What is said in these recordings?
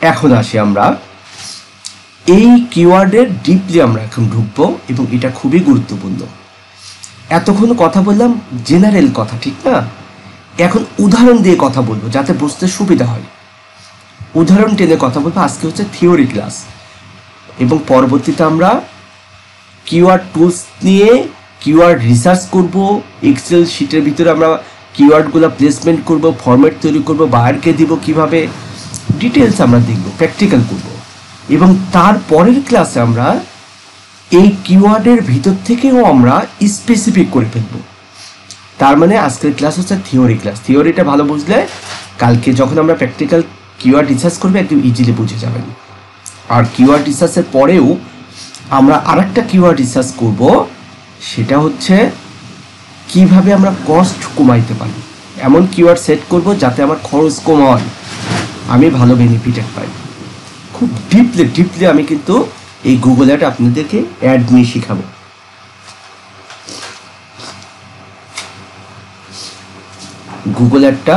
এখন আসি আমরা। এই কিওয়ার্ডের ডিপলি আমরা এখন ঢুকবো এবং এটা খুবই গুরুত্বপূর্ণ। এতক্ষণ কথা বললাম জেনারেল কথা, ঠিক না? এখন উদাহরণ দিয়ে কথা বলব যাতে বুঝতে সুবিধা হয়। উদাহরণ টেনে কথা বলব, আজকে হচ্ছে থিওরি ক্লাস এবং পরবর্তীতে আমরা কিওয়ার্ড টুলস নিয়ে কিওয়ার্ড রিসার্চ করব এক্সেল শিটের ভিতরে আমরা কিওয়ার্ডগুলো প্লেসমেন্ট করব ফরম্যাট তৈরি করব বায়ারকে দিব কীভাবে ডিটেলস আমরা দেখব প্র্যাকটিক্যাল করব। এবং তার পরের ক্লাসে আমরা এই কিওয়ার্ডের ভিতর থেকেও আমরা স্পেসিফিক করে ফেলব। তার মানে আজকের ক্লাস হচ্ছে থিওরি ক্লাস থিওরিটা ভালো বুঝলে কালকে যখন আমরা প্র্যাকটিক্যাল কিওয়ার্ড রিসার্চ করব, একদম ইজিলি বুঝে যাবেন। আর কিওয়ার্ড রিসার্চের পরেও আমরা আরেকটা কিওয়ার্ড রিসার্চ করব, সেটা হচ্ছে কীভাবে আমরা কস্ট কমাইতে পারি। এমন কিওয়ার্ড সেট করব যাতে আমার খরচ কম হয়। আমি ভালো বেনিফিট পাই। খুব ডিপলি ডিপলি আমি কিন্তু এই গুগল অ্যাড আপনাদেরকে অ্যাড নিয়ে শিখাবো। গুগল অ্যাডটা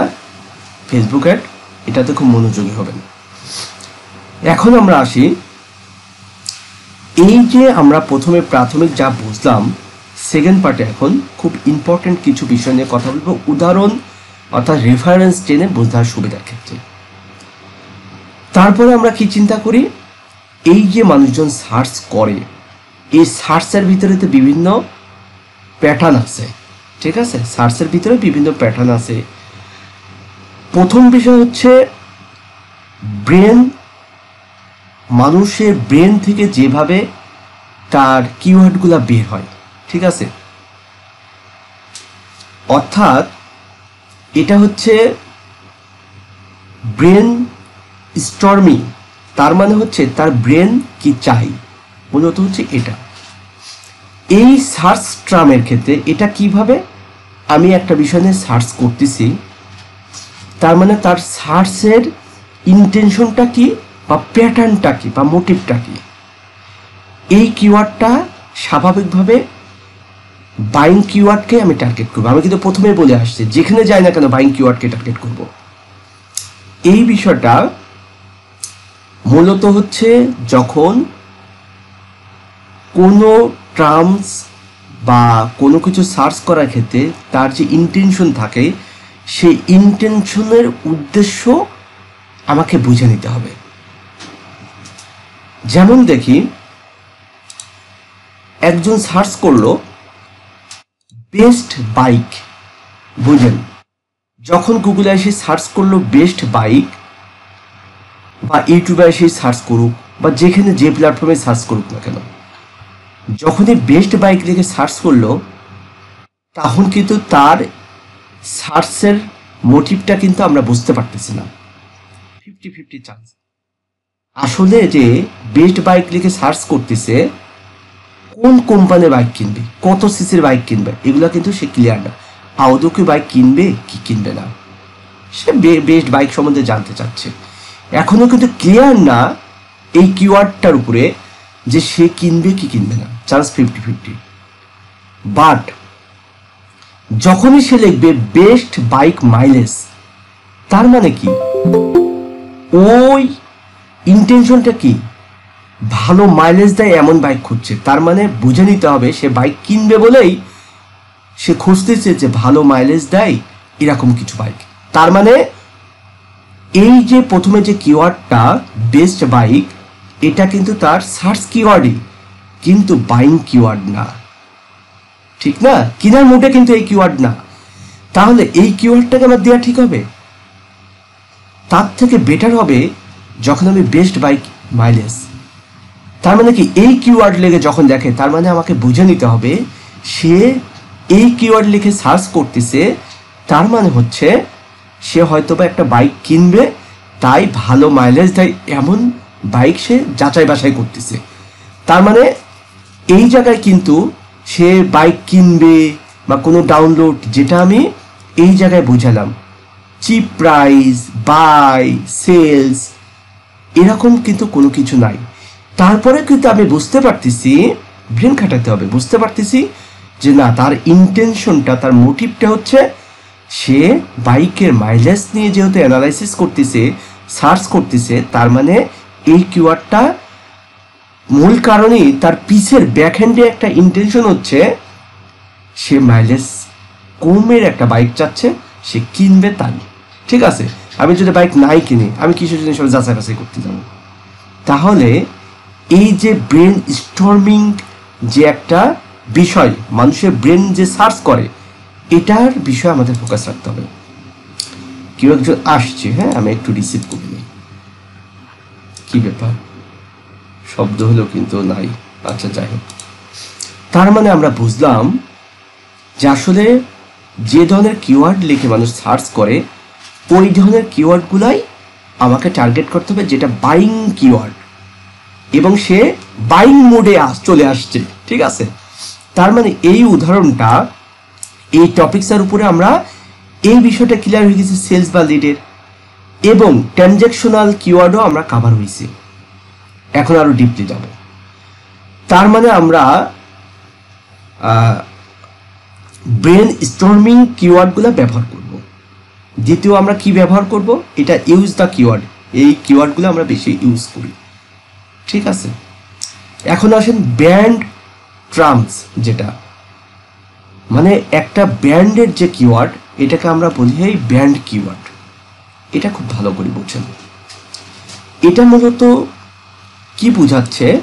ফেসবুক অ্যাড এটাতে খুব মনোযোগী হবেন। এখন আমরা আসি, এই যে আমরা প্রথমে প্রাথমিক যা বুঝলাম সেকেন্ড পার্টে এখন খুব ইম্পর্টেন্ট কিছু বিষয় নিয়ে কথা বলব। উদাহরণ অর্থাৎ রেফারেন্স টেনে বোঝার সুবিধার ক্ষেত্রে। তারপরে আমরা কি চিন্তা করি? এই যে মানুষজন সার্চ করে, এই সার্চের ভিতরে তো বিভিন্ন প্যাটার্ন আছে, ঠিক আছে? সার্চের ভিতরে বিভিন্ন প্যাটার্ন আছে। প্রথম বিষয় হচ্ছে ব্রেন মানুষের ব্রেন থেকে যেভাবে তার কিওয়ার্ডগুলো বের হয়, ঠিক আছে? অর্থাৎ এটা হচ্ছে ব্রেন স্টর্মিং তার মানে হচ্ছে তার ব্রেন কি চাই? মূলত হচ্ছে এটা। এই সার্চ ট্রামের ক্ষেত্রে এটা কীভাবে? আমি একটা বিষয় নিয়ে সার্চ করতেছি। তার মানে তার সার্চের ইন্টেনশনটা কি বা প্যাটার্নটা কি বা মোটিভটা কি? এই কিওয়ার্ডটা স্বাভাবিকভাবে বাইং কিওয়ার্ডকে আমি টার্গেট করব। আমি কিন্তু প্রথমেই বলে আসছি, যেখানে যাই না কেন বাইং কিওয়ার্ডকে টার্গেট করব। এই বিষয়টা মূলত হচ্ছে যখন কোনো টার্মস বা কোনো কিছু সার্চ করার ক্ষেত্রে তার যে ইন্টেনশন থাকে, সেই ইন্টেনশনের উদ্দেশ্য আমাকে বুঝে নিতে হবে। যেমন দেখি, একজন সার্চ করল বেস্ট বাইক বুঝেন যখন গুগলে এসে সার্চ করল বেস্ট বাইক বা ইউটিউবে এসে সার্চ করুক বা যেখানে যে প্ল্যাটফর্মে সার্চ করুক না কেন। যখনই বেস্ট বাইক লিখে সার্চ করল, তখন কিন্তু তার সার্চের মোটিভটা কিন্তু আমরা বুঝতে পারতেছি না। ফিফটি ফিফটি চান্স আসলে যে বেস্ট বাইক লিখে সার্চ করতেছে, কোন কোম্পানির বাইক কিনবে, কত সিসির বাইক কিনবে, এগুলো কিন্তু সে ক্লিয়ার না। আদৌ বাইক কিনবে, কি কিনবে না। সে বেস্ট বাইক সম্বন্ধে জানতে চাচ্ছে। এখনও কিন্তু ক্লিয়ার না এই কিওয়ার্ডটার উপরে যে সে কিনবে কি কিনবে না। চান্স ফিফটি ফিফটি বাট যখনই সে লিখবে বেস্ট বাইক মাইলেজ তার মানে কি? ওই ইন্টেনশনটা কি? ভালো মাইলেজ দেয় এমন বাইক খুঁজছে। তার মানে বুঝে নিতে হবে সে বাইক কিনবে বলেই সে খুঁজতেছে যে ভালো মাইলেজ দেয় এরকম কিছু বাইক তার মানে এই যে প্রথমে যে কিওয়ার্ডটা বেস্ট বাইক এটা কিন্তু তার সার্চ কিওয়ার্ডই কিন্তু বাইং কিওয়ার্ড না। ঠিক না? কিনার মোটে কিন্তু এই কিওয়ার্ড না। তাহলে এই কিওয়ার্ডটাকে আমার দেওয়া ঠিক হবে? তার থেকে বেটার হবে যখন আমি বেস্ট বাইক মাইলেজ তার মানে কি, এই কিওয়ার্ড লেগে যখন দেখে, তার মানে আমাকে বুঝে নিতে হবে, সে এই কিওয়ার্ড লিখে সার্চ করতেছে, তার মানে হচ্ছে সে হয়তো বা একটা বাইক কিনবে, তাই ভালো মাইলেজ দেয় এমন বাইক সে যাচাই বাছাই করতেছে। তার মানে এই জায়গায় কিন্তু সে বাইক কিনবে বা কোনো ডাউনলোড যেটা আমি এই জায়গায় বোঝালাম। চিপ প্রাইস বাই সেলস এরকম কিন্তু কোনো কিছু নাই। তারপরে কিন্তু আমি বুঝতে পারতেছি ব্রেন খাটাতে হবে, বুঝতে পারতেছি যে না, তার ইন্টেনশনটা তার মোটিভটা হচ্ছে সে বাইকের মাইলেজ নিয়ে যেহেতু অ্যানালাইসিস করতেছে সার্চ করতেছে, তার মানে এই কিওয়ার্ডটা মূল কারণেই তার পিছের ব্যাকহ্যান্ডে একটা ইন্টেনশন হচ্ছে, সে মাইলেজ কমের একটা বাইক চাচ্ছে, সে কিনবে তাই। ঠিক আছে? আমি যদি বাইক নাই কিনি, আমি কিছু জিনিস যাচাই বাছাই করতে যাব। তাহলে এই যে ব্রেন স্টর্মিং যে একটা বিষয়, মানুষের ব্রেন যে সার্চ করে এটার বিষয়ে আমাদের ফোকাস রাখতে হবে। কেউ একজন আসছে হ্যাঁ আমি একটু রিসিভ করে নিই। কি ব্যাপার? শব্দ হলো কিন্তু নাই। আচ্ছা যাই হোক। তার মানে আমরা বুঝলাম যে আসলে যে ধরনের কিওয়ার্ড লিখে মানুষ সার্চ করে, ওই ধরনের কিওয়ার্ডগুলাই আমাকে টার্গেট করতে হবে যেটা বাইং কিওয়ার্ড এবং সে বাইং মোডে চলে আসছে। ঠিক আছে? তার মানে এই উদাহরণটা এই টপিক্সের উপরে আমরা এই বিষয়টা ক্লিয়ার হয়ে গেছে সেলস বা লিডের এবং ট্রানজ্যাকশনাল কিওয়ার্ডও আমরা কাভার হয়েছি। এখন আরও ডিপলি যাব। তার মানে আমরা ব্রেন স্টর্মিং কিওয়ার্ডগুলো ব্যবহার করব। দ্বিতীয় আমরা কি ব্যবহার করব? এটা ইউজ দ্য কিওয়ার্ড এই কিওয়ার্ডগুলো আমরা বেশি ইউজ করি। ঠিক আছে? এখন আসেন ব্যান্ড ট্রামস যেটা। মানে একটা ব্যান্ডের যে কিওয়ার্ড এটাকে আমরা বলি এই ব্যান্ড কিওয়ার্ড এটা খুব ভালো করে বুঝছেন এটা মূলত কি বোঝাচ্ছে?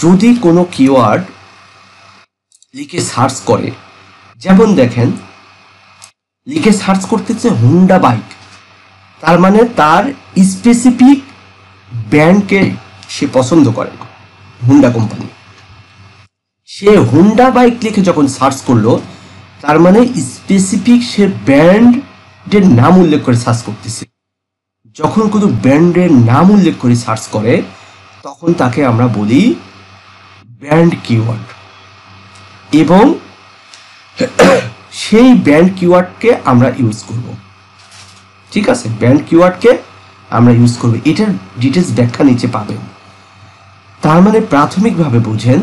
যদি কোনো কিওয়ার্ড লিখে সার্চ করে, যেমন দেখেন, লিখে সার্চ করতেছে হুন্ডা বাইক তার মানে তার স্পেসিফিক ব্র্যান্ডকে সে পছন্দ করে হুন্ডা কোম্পানি সে হুন্ডা বাইক লিখে যখন সার্চ করল, তার মানে স্পেসিফিক সে ব্র্যান্ডের নাম উল্লেখ করে সার্চ করতেছে। যখন কোনো ব্র্যান্ডের নাম উল্লেখ করে সার্চ করে, তখন তাকে আমরা বলি ব্র্যান্ড কিওয়ার্ড এবং সেই ব্র্যান্ড কিওয়ার্ডকে আমরা ইউজ করব। ঠিক আছে? ব্র্যান্ড কিওয়ার্ডকে আমরা ইউজ করব। এটার ডিটেলস ব্যাখ্যা নিচে পাবেন। তার মানে প্রাথমিকভাবে বুঝেন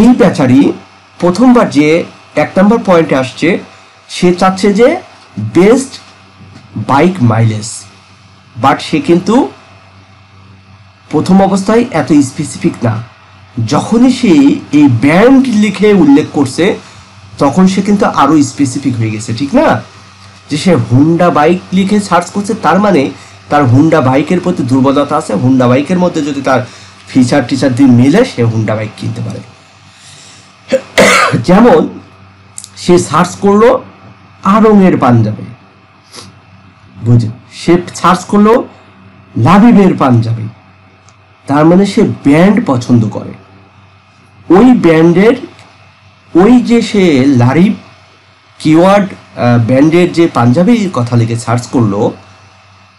এই বেচারি প্রথমবার যে এক নম্বর পয়েন্টে আসছে, সে চাচ্ছে যে বেস্ট বাইক মাইলেজ। বাট সে কিন্তু প্রথম অবস্থায় এত স্পেসিফিক না। যখনই সে এই ব্র্যান্ড লিখে উল্লেখ করছে, তখন সে কিন্তু আরও স্পেসিফিক হয়ে গেছে, ঠিক না? যে সে হুন্ডা বাইক লিখে সার্চ করছে, তার মানে তার হুন্ডা বাইকের প্রতি দুর্বলতা আছে। হুন্ডা বাইকের মধ্যে যদি তার ফিচার টিচার দিয়ে মিলে, সে হুন্ডা বাইক কিনতে পারে। যেমন সে সার্চ করল আরঙের পাঞ্জাবে। বুঝে সে সার্চ করল লাবিবের পাঞ্জাবি। তার মানে সে ব্যান্ড পছন্দ করে। ওই ব্যান্ডের ওই যে সে লারিব কিওয়ার্ড ব্যান্ডের যে পাঞ্জাবির কথা লিখে সার্চ করল,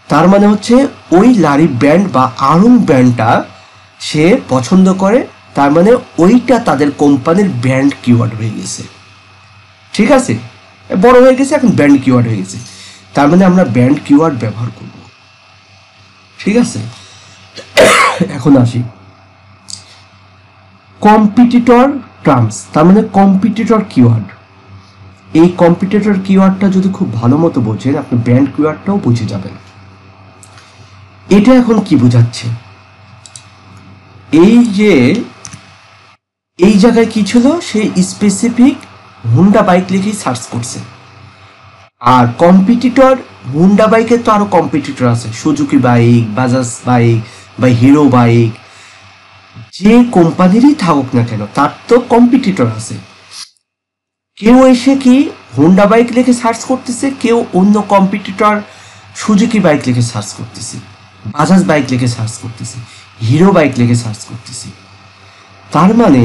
তার মানে হচ্ছে ওই লারিব ব্যান্ড বা আরং ব্যান্ডটা সে পছন্দ করে তার মানে ওইটা তাদের কোম্পানির ব্র্যান্ড কিওয়ার্ড হয়ে গেছে। ঠিক আছে? বড় হয়ে গেছে, এখন ব্র্যান্ড কিওয়ার্ড হয়ে গেছে। তার মানে আমরা ব্র্যান্ড কিওয়ার্ড ব্যবহার করব। ঠিক আছে? এখন আসি। কম্পিটিটর টার্মস তার মানে কম্পিটিটর কিওয়ার্ড এই কম্পিটিটর কিওয়ার্ডটা যদি খুব ভালো মতো বোঝেন, আপনি ব্র্যান্ড কিওয়ার্ডটাও বুঝে যাবেন। এটা এখন কি বোঝাচ্ছে? এই যে এই জায়গায় কি ছিল? সে স্পেসিফিক হুন্ডা বাইক লিখেই সার্চ করছে। আর কম্পিটিটর হুন্ডা বাইকের তো আরও কম্পিটিটর আছে। সুজুকি বাইক বাজাজ বাইক বা হিরো বাইক যে কোম্পানিরই থাকুক না কেন, তার তো কম্পিটিটর আছে। কেউ এসে কি হুন্ডা বাইক লিখে সার্চ করতেছে? কেউ অন্য কম্পিটিটর সুজুকি বাইক লিখে সার্চ করতেছে। বাজাজ বাইক লিখে সার্চ করতেছে। হিরো বাইক লিখে সার্চ করতেছে। তার মানে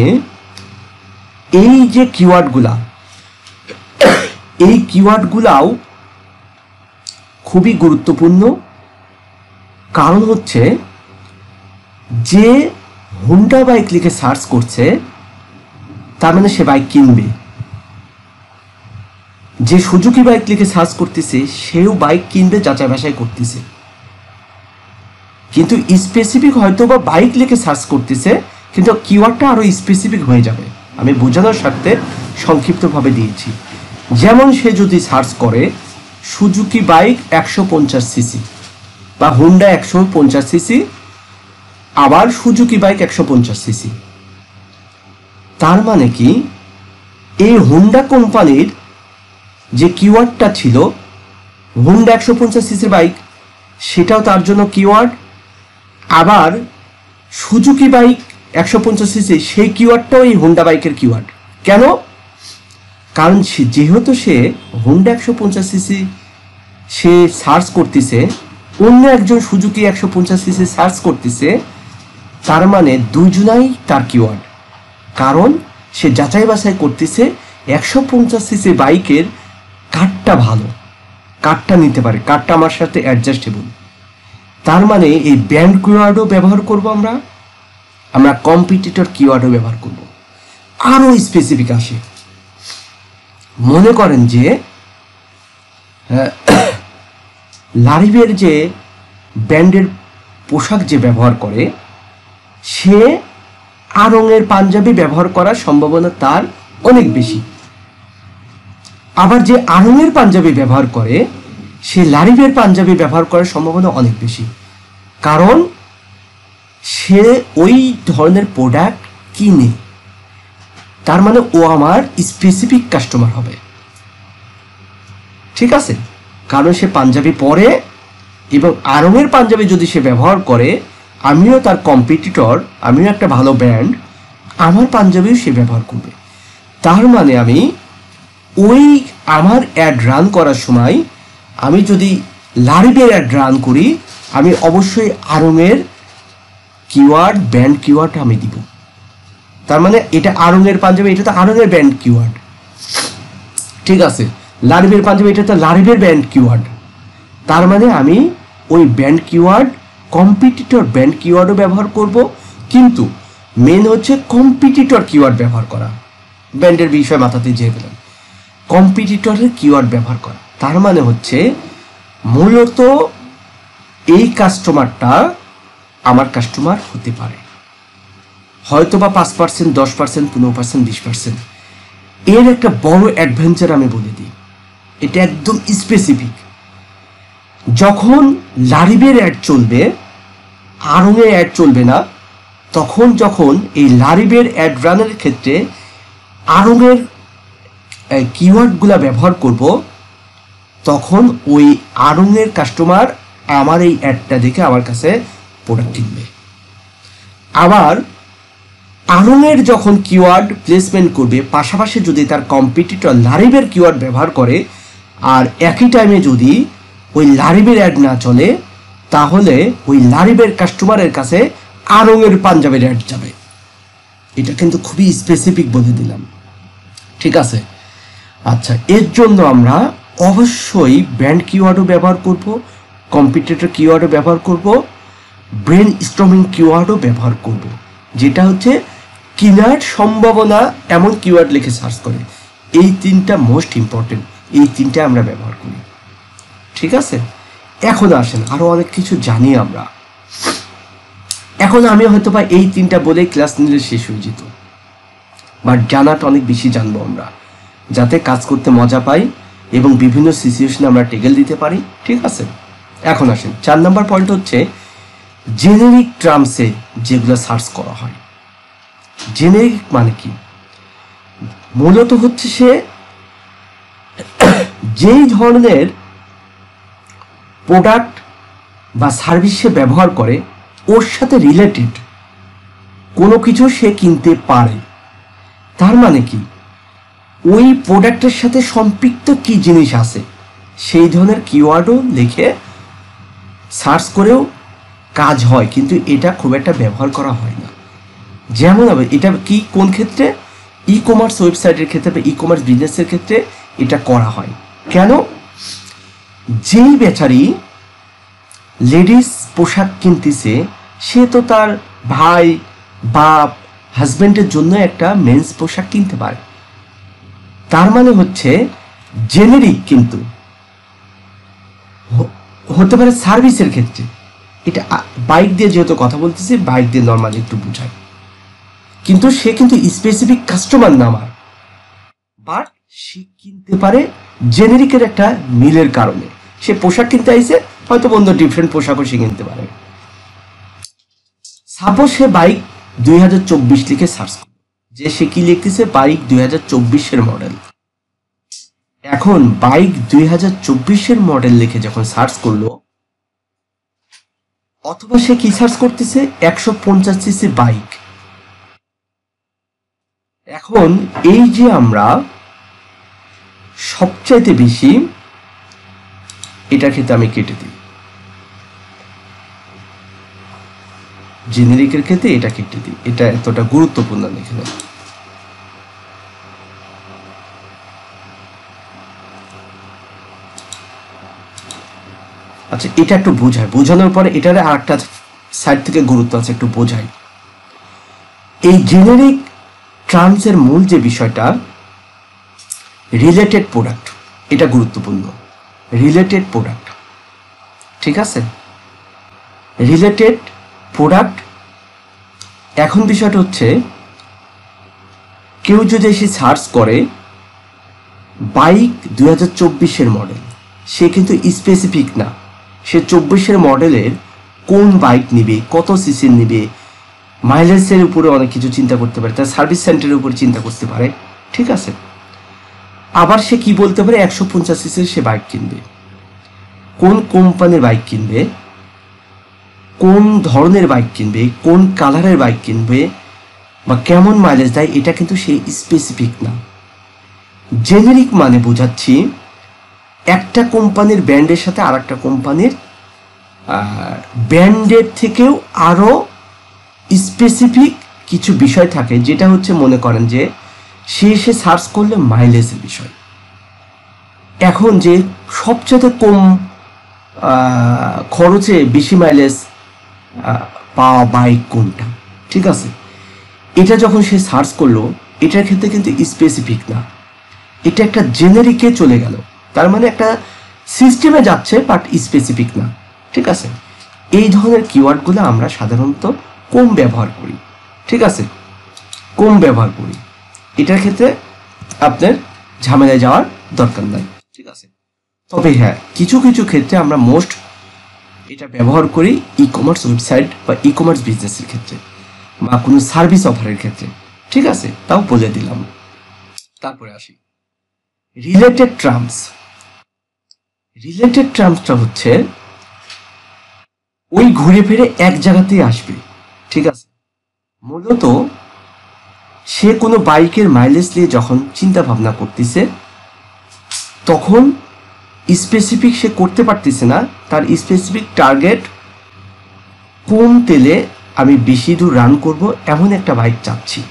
এই যে কিওয়ার্ডগুলা এই কিওয়ার্ডগুলাও খুবই গুরুত্বপূর্ণ। কারণ হচ্ছে, যে হুন্ডা বাইক লিখে সার্চ করছে, তার মানে সে বাইক কিনবে। যে সুজুকি বাইক লিখে সার্চ করতেছে, সেও বাইক কিনবে, যাচাই বাছাই করতেছে। কিন্তু স্পেসিফিক হয়তো বা বাইক লিখে সার্চ করতেছে কিন্তু কিওয়ার্ডটা আরও স্পেসিফিক হয়ে যাবে। আমি বোঝানোর স্বার্থে সংক্ষিপ্তভাবে দিয়েছি। যেমন সে যদি সার্চ করে সুজুকি বাইক একশো পঞ্চাশ সিসি বা হুন্ডা একশো পঞ্চাশ সিসি আবার সুজুকি বাইক একশো পঞ্চাশ সিসি তার মানে কি? এই হুন্ডা কোম্পানির যে কিওয়ার্ডটা ছিল হুন্ডা একশো পঞ্চাশ সিসির বাইক সেটাও তার জন্য কিওয়ার্ড আবার সুজুকি বাইক একশো পঞ্চাশ সিসি, সেই কিওয়ার্ডটাও এই হুন্ডা বাইকের কিওয়ার্ড কেন? কারণ সে যেহেতু সে হুন্ডা একশো পঞ্চাশ সিসি সে সার্চ করতেছে, অন্য একজন সুজুকি একশো পঞ্চাশ সিসি সার্চ করতেছে, তার মানে দুইজনাই তার কিওয়ার্ড কারণ সে যাচাই বাছাই করতেছে একশো পঞ্চাশ সিসি বাইকের কাঠটা ভালো কাঠটা নিতে পারে কাঠটা আমার সাথে অ্যাডজাস্টেবল তার মানে এই ব্যান্ড কিওয়ার্ডও ব্যবহার করব আমরা আমরা কম্পিটিটর কিওয়ার্ডও ব্যবহার করব। আরও স্পেসিফিক আসে। মনে করেন যে লারিবের যে ব্র্যান্ডের পোশাক যে ব্যবহার করে, সে আরঙের পাঞ্জাবি ব্যবহার করার সম্ভাবনা তার অনেক বেশি। আবার যে আরঙের পাঞ্জাবি ব্যবহার করে, সে লারিবের পাঞ্জাবি ব্যবহার করার সম্ভাবনা অনেক বেশি। কারণ সে ওই ধরনের প্রোডাক্ট কিনে, তার মানে ও আমার স্পেসিফিক কাস্টমার হবে। ঠিক আছে? কারণ সে পাঞ্জাবি পরে এবং আরঙের পাঞ্জাবি যদি সে ব্যবহার করে, আমিও তার কম্পিটিটর আমিও একটা ভালো ব্র্যান্ড আমার পাঞ্জাবিও সে ব্যবহার করবে। তার মানে আমি ওই আমার অ্যাড রান করার সময় আমি যদি লারিবের অ্যাড রান করি, আমি অবশ্যই আরঙের কিওয়ার্ড, ব্যান্ড কিওয়ার্ড আমি দিব। তার মানে এটা আরঙের পাঞ্জাবি, এটা তো আরঙের ব্যান্ড কিওয়ার্ড। ঠিক আছে, লারিবের পাঞ্জাবি, এটা তো লারিবের ব্যান্ড কিওয়ার্ড। তার মানে আমি ওই ব্যান্ড কিওয়ার্ড, কম্পিটিটর ব্যান্ড কিওয়ার্ডও ব্যবহার করব, কিন্তু মেন হচ্ছে কম্পিটিটর কিওয়ার্ড ব্যবহার করা। ব্যান্ডের বিষয় মাথাতে যেয়ে পেলাম কম্পিটিটরের কিওয়ার্ড ব্যবহার করা। তার মানে হচ্ছে মূলত এই কাস্টমারটা আমার কাস্টমার হতে পারে। হয়তো বা পাঁচ পার্সেন্ট দশ পার্সেন্ট পনেরো পার্সেন্ট বিশ পার্সেন্ট এর একটা বড় অ্যাডভেঞ্চার আমি বলে দিই। এটা একদম স্পেসিফিক যখন লারিবের অ্যাড চলবে আরঙে অ্যাড চলবে না, তখন যখন এই লারিবের অ্যাড রানের ক্ষেত্রে আরঙের কিওয়ার্ডগুলো ব্যবহার করব, তখন ওই আরঙের কাস্টমার আমার এই অ্যাডটা দেখে আমার কাছে প্রোডাক্ট কিনবে আবার আরঙের যখন কিওয়ার্ড প্লেসমেন্ট করবে, পাশাপাশি যদি তার কম্পিটিটর লারিবের কিওয়ার্ড ব্যবহার করে, আর একই টাইমে যদি ওই লারিবের অ্যাড না চলে, তাহলে ওই লারিবের কাস্টমারের কাছে আরঙের পাঞ্জাবের অ্যাড যাবে। এটা কিন্তু খুবই স্পেসিফিক বলে দিলাম। ঠিক আছে? আচ্ছা এর জন্য আমরা অবশ্যই ব্র্যান্ড কিওয়ার্ডও ব্যবহার করব কম্পিটিটর কিওয়ার্ডও ব্যবহার করব ব্রেন স্টমিং কিওয়ার্ডও ব্যবহার করব, যেটা হচ্ছে কিনার সম্ভাবনা এমন কিওয়ার্ড লিখে সার্চ করে। এই তিনটা মোস্ট ইম্পর্টেন্ট এই তিনটা আমরা ব্যবহার করি। ঠিক আছে? এখন আসেন, আরও অনেক কিছু জানি আমরা। এখন আমি হয়তো বা এই তিনটা বলে ক্লাস নিলে শেষ হয়ে যেত। বাট জানাটা অনেক বেশি জানব আমরা, যাতে কাজ করতে মজা পাই এবং বিভিন্ন সিচুয়েশনে আমরা টেগেল দিতে পারি। ঠিক আছে? এখন আসেন, চার নাম্বার পয়েন্ট হচ্ছে জেনেরিক টার্মসে যেগুলো সার্চ করা হয়। জেনেরিক মানে কি? মূলত হচ্ছে সে যেই ধরনের প্রোডাক্ট বা সার্ভিস সে ব্যবহার করে, ওর সাথে রিলেটেড কোনো কিছু সে কিনতে পারে। তার মানে কি? ওই প্রোডাক্টের সাথে সম্পৃক্ত কি জিনিস আছে, সেই ধরনের কিওয়ার্ডও লিখে সার্চ করেও কাজ হয়, কিন্তু এটা খুব একটা ব্যবহার করা হয় না। যেমন হবে, এটা কি, কোন ক্ষেত্রে? ই কমার্স ওয়েবসাইটের ক্ষেত্রে বা ই কমার্স বিজনেসের ক্ষেত্রে এটা করা হয়। কেন? যেই বেচারি লেডিস পোশাক কিনতেছে, সে তো তার ভাই, বাপ হাজব্যান্ডের জন্য একটা মেন্স পোশাক কিনতে পারে। তার মানে হচ্ছে জেনেরিক কিন্তু হতে পারে সার্ভিসের ক্ষেত্রে। এটা বাইক দিয়ে যেহেতু কথা বলতেছে, বাইক দিয়ে নর্মালি একটু বুঝায় কিন্তু সে কিন্তু স্পেসিফিক কাস্টমার না আমার। বাট সে কিনতে পারে জেনেরিকের একটা মিলের কারণে। সে পোশাক কিনতে আইছে, হয়তো বন্ধু ডিফারেন্ট পোশাকও সে কিনতে পারে। সাপোজ সে বাইক দুই হাজার চব্বিশ লিখে সার্চ যে সে কি লিখতেছে? বাইক দুই হাজার চব্বিশের মডেল এখন বাইক দুই হাজার চব্বিশের মডেল লিখে যখন সার্চ করল অথবা সে কি সার্চ করতেছে? একশো পঞ্চাশ সিসি বাইক এখন এই যে আমরা সবচাইতে বেশি এটার ক্ষেত্রে আমি কেটে দিই। জেনেরিকের ক্ষেত্রে এটা কেটে দিই। এটা এতটা গুরুত্বপূর্ণ এখানে আচ্ছা এটা একটু বোঝায় বোঝানোর পরে এটার আর একটা সাইড থেকে গুরুত্ব আছে, একটু বোঝাই। এই জেনেরিক ট্রান্সের মূল যে বিষয়টা রিলেটেড প্রোডাক্ট এটা গুরুত্বপূর্ণ। রিলেটেড প্রোডাক্ট ঠিক আছে? রিলেটেড প্রোডাক্ট এখন বিষয়টা হচ্ছে, কেউ যদি এসে সার্চ করে বাইক দু হাজার মডেল সে কিন্তু স্পেসিফিক না। সে চব্বিশের মডেলের কোন বাইক নিবে, কত সিসির নিবে, মাইলেজের উপরে অনেক কিছু চিন্তা করতে পারে, তার সার্ভিস সেন্টারের উপরে চিন্তা করতে পারে, ঠিক আছে? আবার সে কি বলতে পারে, একশো পঞ্চাশ সিসির সে বাইক কিনবে। কোন কোম্পানির বাইক কিনবে, কোন ধরনের বাইক কিনবে, কোন কালারের বাইক কিনবে, বা কেমন মাইলেজ দেয়, এটা কিন্তু সে স্পেসিফিক না। জেনেরিক মানে বোঝাচ্ছি একটা কোম্পানির ব্র্যান্ডের সাথে আর একটা কোম্পানির ব্র্যান্ডের থেকেও আরও স্পেসিফিক কিছু বিষয় থাকে, যেটা হচ্ছে মনে করেন যে সে এসে সার্চ করলে মাইলেজের বিষয়। এখন যে সবচেয়ে কম খরচে বেশি মাইলেজ পাওয়া বাইক কোনটা, ঠিক আছে? এটা যখন সে সার্চ করল, এটার ক্ষেত্রে কিন্তু স্পেসিফিক না। এটা একটা জেনারিকে চলে গেল। তার মানে একটা সিস্টেমে যাচ্ছে বাট স্পেসিফিক না। ঠিক আছে? এই ধরনের কিওয়ার্ডগুলো আমরা সাধারণত কম ব্যবহার করি। ঠিক আছে? কম ব্যবহার করি। এটার ক্ষেত্রে আপনার ঝামেলায় যাওয়ার দরকার নাই। ঠিক আছে? তবে হ্যাঁ কিছু কিছু ক্ষেত্রে আমরা মোস্ট এটা ব্যবহার করি ই কমার্স ওয়েবসাইট বা ই কমার্স বিজনেসের ক্ষেত্রে বা কোনো সার্ভিস অফারের ক্ষেত্রে। ঠিক আছে? তাও বলে দিলাম। তারপরে আসি। রিলেটেড ট্রাম্পস রিলেটেড ট্রাম্পসটা হচ্ছে, ওই ঘুরে ফিরে এক জায়গাতেই আসবে, ঠিক আছে? মূলত, সে কোনো বাইকের মাইলেজ নিয়ে যখন চিন্তা ভাবনা করতেছে, তখন স্পেসিফিক সে করতে পারতেছে না, তার স্পেসিফিক টার্গেট কম তেলে আমি বেশি দূর রান করব এমন একটা বাইক চাচ্ছি।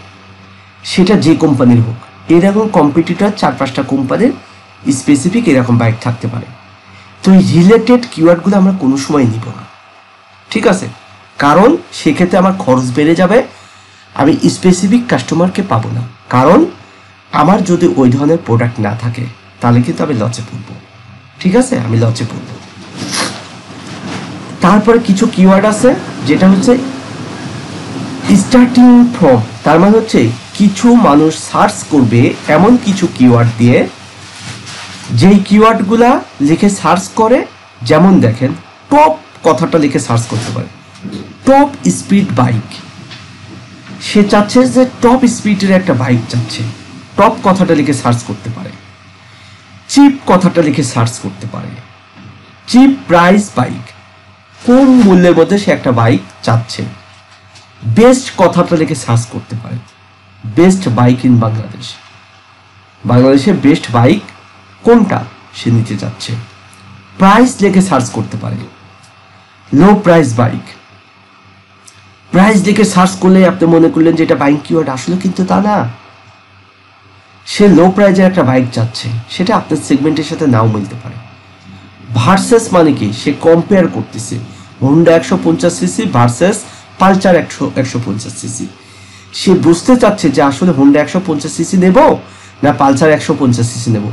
সেটা যে কোম্পানির হোক। এরকম কম্পিটিটর চার পাঁচটা কোম্পানির স্পেসিফিক এরকম বাইক থাকতে পারে। তো এই রিলেটেড কিওয়ার্ডগুলো আমরা কোনো সময় নিব না। ঠিক আছে? কারণ সেক্ষেত্রে আমার খরচ বেড়ে যাবে, আমি স্পেসিফিক কাস্টমারকে পাবো না। কারণ আমার যদি ওই ধরনের প্রোডাক্ট না থাকে, তাহলে কিন্তু আমি লচে পড়ব। ঠিক আছে? আমি লচে পড়ব। তারপরে কিছু কিওয়ার্ড আছে, যেটা হচ্ছে স্টার্টিং ফ্রম তার মানে হচ্ছে কিছু মানুষ সার্চ করবে এমন কিছু কিওয়ার্ড দিয়ে যেই কিওয়ার্ডগুলা লিখে সার্চ করে, যেমন দেখেন, টপ কথাটা লিখে সার্চ করতে পারে। Top speed bike. সে চাচ্ছে যে টপ স্পিডের একটা বাইক চাচ্ছে। টপ কথাটা লিখে সার্চ করতে পারে। চিপ কথাটা লিখে সার্চ করতে পারে। Cheap price bike. কোন মূল্যের মধ্যে সে একটা বাইক চাচ্ছে? বেস্ট কথাটা লিখে সার্চ করতে পারে। Best bike in Bangladesh. বাংলাদেশে বেস্ট বাইক কোনটা? সে নিতে যাচ্ছে। প্রাইস লিখে সার্চ করতে পারে। Low price bike. প্রাইস লিখে সার্চ করলে আপনি মনে করলেন যে এটা বাইক কিওয়ার্ড আসলে কিন্তু তা না। সে লো প্রাইজের একটা বাইক চাচ্ছে সেটা আপনার সেগমেন্টের সাথে নাও মিলতে পারে। ভার্সেস মানে কি? সে কম্পেয়ার করতেছে। হোন্ডা একশো পঞ্চাশ সিসি ভার্সেস পালচার একশো একশো পঞ্চাশ সিসি সে বুঝতে চাচ্ছে যে আসলে হোন্ডা একশো পঞ্চাশ সিসি নেব না পালসার একশো পঞ্চাশ সিসি নেব।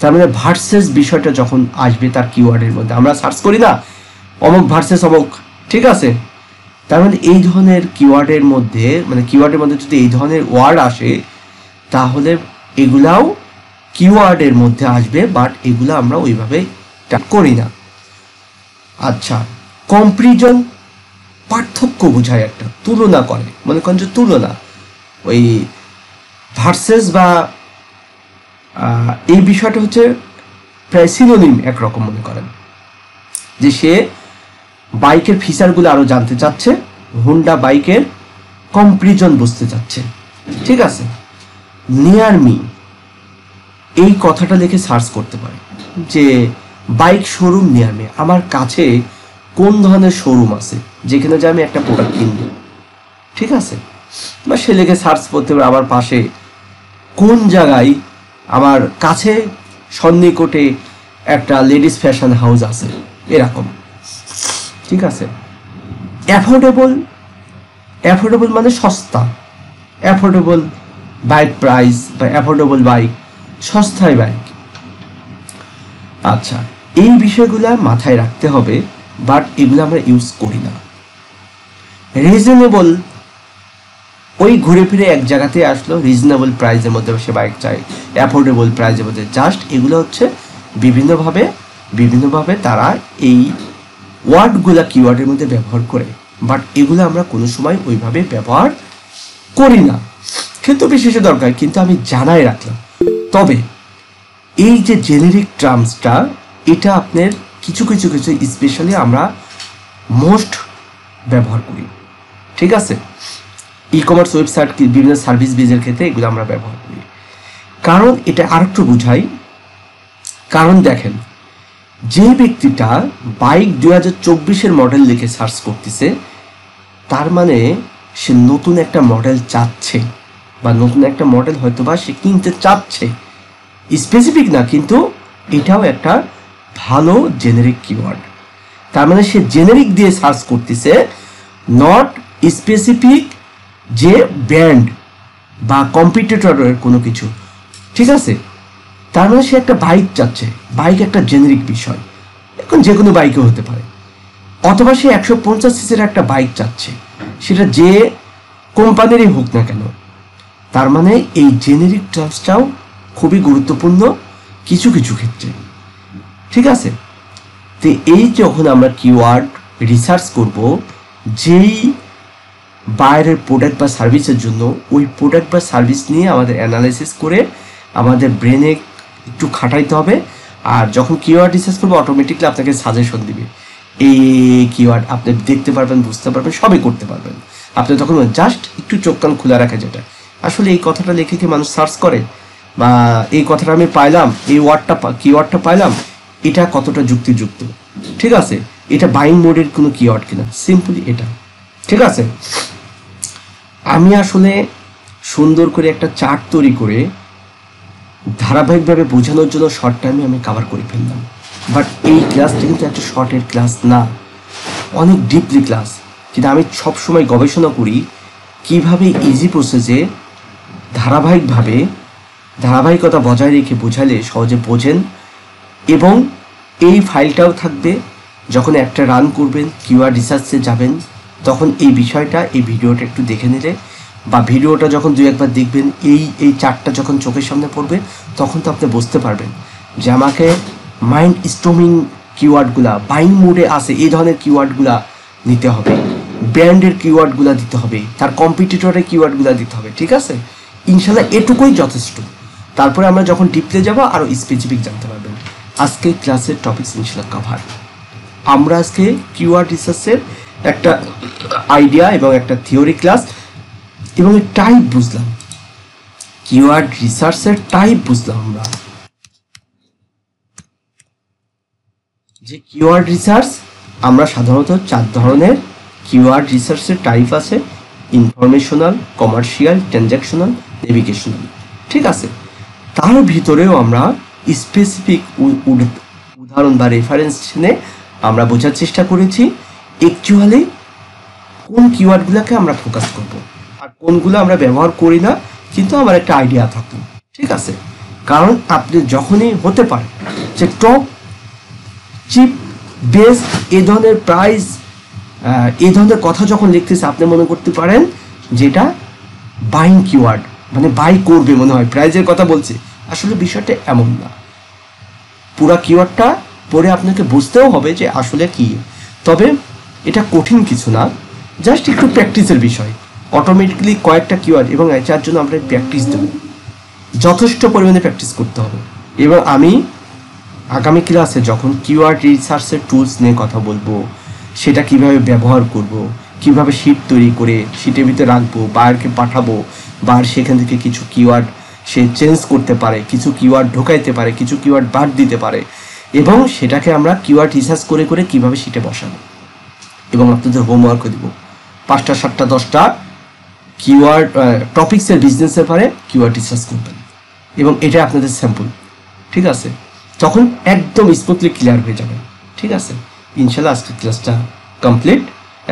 তার মানে ভার্সেস বিষয়টা যখন আসবে তার কিওয়ার্ডের মধ্যে। আমরা সার্চ করি না, অমুক ভার্সেস অমুক, ঠিক আছে? তার মানে এই ধরনের কিওয়ার্ডের মধ্যে মানে কিওয়ার্ডের মধ্যে যদি এই ধরনের ওয়ার্ড আসে, তাহলে এগুলাও কিওয়ার্ডের মধ্যে আসবে বাট এগুলো আমরা ওইভাবে করি না। আচ্ছা কম্প্রিজন পার্থক্য বোঝায় একটা, তুলনা করে। মনে করেন যে তুলনা, ওই ভার্সেস বা এই বিষয়টা হচ্ছে প্রায় সিনোনিম একরকম মনে করেন। যে সে বাইকের ফিচারগুলো আরও জানতে চাচ্ছে, হুন্ডা বাইকের কম্প্রিজন বুঝতে চাচ্ছে। ঠিক আছে? নিয়ার মি এই কথাটা লিখে সার্চ করতে পারে যে বাইক শোরুম নিয়ার মি আমার কাছে কোন ধরনের শোরুম আছে যেখানে যে আমি একটা প্রোডাক্ট কিনব? ঠিক আছে? বা সে লিখে সার্চ করতে পারে আমার পাশে কোন জায়গায় আমার কাছে সন্নিকটে একটা লেডিস ফ্যাশন হাউস আছে, এরকম। ঠিক আছে? অ্যাফোর্ডেবল অ্যাফোর্ডেবল মানে সস্তা। অ্যাফোর্ডেবল বাইক প্রাইস বা অ্যাফোর্ডেবল বাইক সস্তায় বাইক আচ্ছা এই বিষয়গুলো মাথায় রাখতে হবে বাট এগুলো আমরা ইউজ করি না। রিজনেবল ওই ঘুরে ফিরে এক জায়গাতে আসলো রিজনেবল প্রাইসের মধ্যে সে বাইক চাই অ্যাফোর্ডেবল প্রাইসের মধ্যে। জাস্ট এগুলো হচ্ছে বিভিন্নভাবে বিভিন্নভাবে তারা এই ওয়ার্ডগুলা কিওয়ার্ডের মধ্যে ব্যবহার করে। বাট এগুলো আমরা কোনো সময় ওইভাবে ব্যবহার করি না। কিন্তু বিশেষ দরকার, কিন্তু আমি জানাই রাখলাম। তবে এই যে জেনেরিক টার্মসটা এটা আপনার কিছু কিছু কিছু স্পেশালি আমরা মোস্ট ব্যবহার করি। ঠিক আছে? ই কমার্স ওয়েবসাইট বিভিন্ন সার্ভিস বিজের ক্ষেত্রে এগুলো আমরা ব্যবহার করি। কারণ এটা আরেকটু বুঝাই, কারণ দেখেন, যে ব্যক্তিটা বাইক দুই হাজার চব্বিশের মডেল লিখে সার্চ করতেছে, তার মানে সে নতুন একটা মডেল চাচ্ছে, বা নতুন একটা মডেল হয়তো বা সে কিনতে চাচ্ছে। স্পেসিফিক না, কিন্তু এটাও একটা ভালো জেনেরিক কিওয়ার্ড তার মানে সে জেনেরিক দিয়ে সার্চ করতেছে নট স্পেসিফিক যে ব্যান্ড বা কম্পিটিটরের কোনো কিছু, ঠিক আছে? তার মানে সে একটা বাইক চাচ্ছে। বাইক একটা জেনেরিক বিষয়। এখন যে কোনো বাইকও হতে পারে। অথবা সে একশো পঞ্চাশ সিসির একটা বাইক চাচ্ছে। সেটা যে কোম্পানিরই হোক না কেন। তার মানে এই জেনেরিক টার্মসটাও খুবই গুরুত্বপূর্ণ কিছু কিছু ক্ষেত্রে। ঠিক আছে? তো এই যখন আমরা কিওয়ার্ড রিসার্চ করব, যেই বাইরের প্রোডাক্ট বা সার্ভিসের জন্য ওই প্রোডাক্ট বা সার্ভিস নিয়ে আমাদের অ্যানালাইসিস করে আমাদের ব্রেনে একটু খাটাইতে হবে। আর যখন কিওয়ার্ড রিসার্চ করব অটোমেটিকলি আপনাকে সাজেশন দিবে। এই কিওয়ার্ড আপনি দেখতে পারবেন, বুঝতে পারবেন, সবই করতে পারবেন। আপনি তখন জাস্ট একটু চোখ কান খোলা রাখে যেটা। আসলে এই কথাটা লিখে কি মানুষ সার্চ করে? বা এই কথাটা আমি পাইলাম, এই ওয়ার্ডটা কিওয়ার্ডটা পাইলাম, এটা কতটা যুক্তিযুক্ত? ঠিক আছে? এটা বাইং মোডের কোনো কিওয়ার্ড কিনা? সিম্পলি এটা। ঠিক আছে? আমি আসলে সুন্দর করে একটা চার্ট তৈরি করে ধারাবাহিকভাবে বোঝানোর জন্য শর্ট টাইমে আমি কাভার করে ফেললাম। বাট এই ক্লাসটা কিন্তু একটা শর্টের ক্লাস না। অনেক ডিপলি ক্লাস কিন্তু আমি সবসময় গবেষণা করি কীভাবে ইজি প্রসেসে ধারাবাহিকভাবে ধারাবাহিকতা বজায় রেখে বোঝালে সহজে বোঝেন এবং এই ফাইলটাও থাকবে যখন একটা রান করবেন কিউআর রিসার্চে যাবেন তখন এই বিষয়টা, এই ভিডিওটা একটু দেখে নিলে বা ভিডিওটা যখন দুই একবার দেখবেন, এই এই চারটা যখন চোখের সামনে পড়বে, তখন তো আপনি বুঝতে পারবেন যে আমাকে মাইন্ড স্টোমিং কিওয়ার্ডগুলা বাইং মোডে আসে এই ধরনের কিওয়ার্ডগুলা নিতে হবে ব্র্যান্ডের কিওয়ার্ডগুলা দিতে হবে, তার কম্পিটিটরের কিওয়ার্ডগুলা দিতে হবে, ঠিক আছে? ইনশাল্লাহ এটুকুই যথেষ্ট। তারপরে আমরা যখন ডিপলে যাব আরও স্পেসিফিক জানতে পারবেন। আজকে ক্লাসের টপিকস ইনশাল্লাহ কাভার আমরা আজকে কিওয়ার্ড রিসার্চের একটা আইডিয়া এবং একটা থিওরি ক্লাস এবং টাইপ বুঝলাম। কিওয়ার্ড রিসার্চের টাইপ বুঝলাম আমরা। যে কিওয়ার্ড রিসার্চ আমরা সাধারণত চার ধরনের কিওয়ার্ড রিসার্চের টাইপ আছে। ইনফরমেশনাল কমার্শিয়াল ট্রানজ্যাকশনাল নেভিগেশনাল ঠিক আছে? তার ভিতরেও আমরা স্পেসিফিক উদাহরণ বা রেফারেন্স এনে আমরা বোঝার চেষ্টা করেছি। অ্যাকচুয়ালি কোন কিওয়ার্ডগুলোকে আমরা ফোকাস করব আর কোনগুলো আমরা ব্যবহার করি না, কিন্তু আমার একটা আইডিয়া থাকতো। ঠিক আছে? কারণ আপনি যখনই হতে পারে যে টপ চিপ বেস্ট এ ধরনের প্রাইস এই ধরনের কথা যখন লিখতেছে, আপনি মনে করতে পারেন যেটা বাইং কিওয়ার্ড মানে বাই করবে মনে হয় প্রাইজের কথা বলছে। আসলে বিষয়টা এমন না। পুরা কিওয়ার্ডটা পরে আপনাকে বুঝতেও হবে যে আসলে কি। তবে এটা কঠিন কিছু না জাস্ট একটু প্র্যাকটিসের বিষয়। অটোমেটিক্যালি কয়েকটা কিওয়ার্ড এবং যার জন্য আমরা প্র্যাকটিস দেবো। যথেষ্ট পরিমাণে প্র্যাকটিস করতে হবে। এবং আমি আগামী ক্লাসে যখন কিওয়ার্ড রিসার্চের টুলস নিয়ে কথা বলব, সেটা কীভাবে ব্যবহার করব, কীভাবে শিট তৈরি করে শিটের ভিতরে রাখব বায়ারকে পাঠাবো বার সেখান থেকে কিছু কিওয়ার্ড সে চেঞ্জ করতে পারে, কিছু কিওয়ার্ড ঢোকাইতে পারে, কিছু কিওয়ার্ড বাদ দিতে পারে, এবং সেটাকে আমরা কিওয়ার্ড রিসার্চ করে করে কীভাবে শিটে বসাবো। এবং আপনাদের হোমওয়ার্কও দিব। পাঁচটা, সাতটা, দশটা কিউআর টপিক্সের বিজনেসের পারে কিউআর রিসার্চ করবেন এবং এটা আপনাদের স্যাম্পল ঠিক আছে? তখন একদম স্মুথলি ক্লিয়ার হয়ে যাবে। ঠিক আছে? ইনশাল্লাহ আজকের ক্লাসটা কমপ্লিট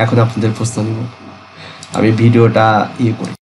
এখন আপনাদের প্রশ্ন নিব। আমি ভিডিওটা ইয়ে করি।